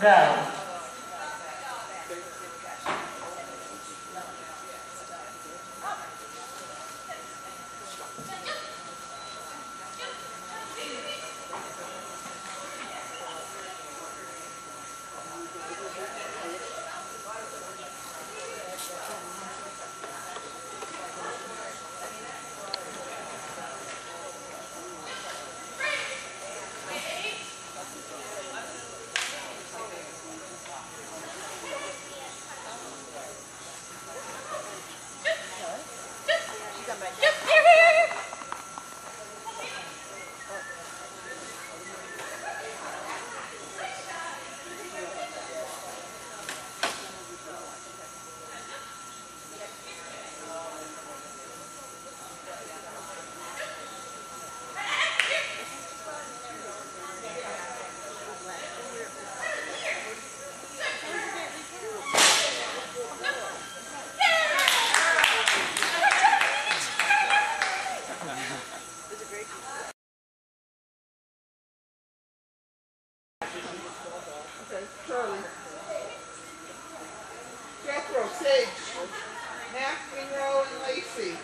Go. Sage, Mac, Monroe, and Lacey.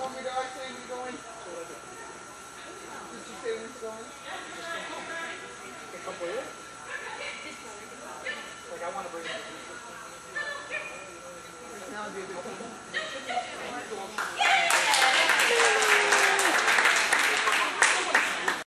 Tell me, did I say we're going? Did you say we're going? Like I want to bring it. Now, the